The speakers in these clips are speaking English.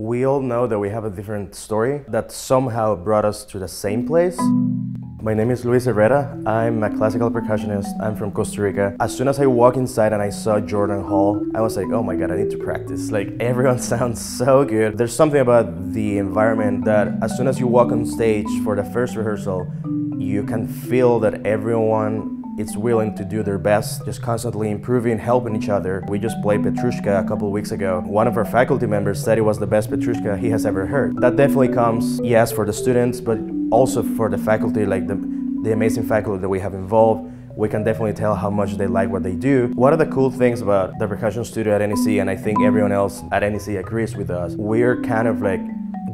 We all know that we have a different story that somehow brought us to the same place. My name is Luis Herrera. I'm a classical percussionist. I'm from Costa Rica. As soon as I walked inside and I saw Jordan Hall, I was like, oh my god, I need to practice. Like, everyone sounds so good. There's something about the environment that as soon as you walk on stage for the first rehearsal, you can feel that everyone is willing to do their best, just constantly improving, helping each other. We just played Petrushka a couple weeks ago. One of our faculty members said it was the best Petrushka he has ever heard. That definitely comes, yes, for the students, but also for the faculty, like the, the amazing faculty that we have involved, we can definitely tell how much they like what they do. One of the cool things about the percussion studio at NEC, and I think everyone else at NEC agrees with us, we're kind of like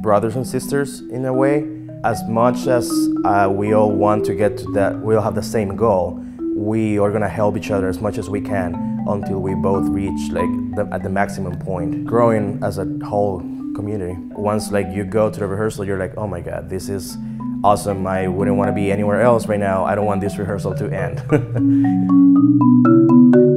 brothers and sisters in a way. As much as uh, we all want to get to that, we all have the same goal, we are gonna help each other as much as we can until we both reach like the, at the maximum point. Growing as a whole community. Once like you go to the rehearsal, you're like, oh my god, this is awesome. I wouldn't want to be anywhere else right now. I don't want this rehearsal to end.